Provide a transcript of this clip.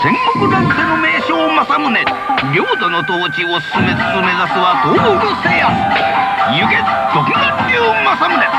戦国乱世の名将政宗。領土の統治を進めつつ目指すは東国制圧。行け独眼竜政宗。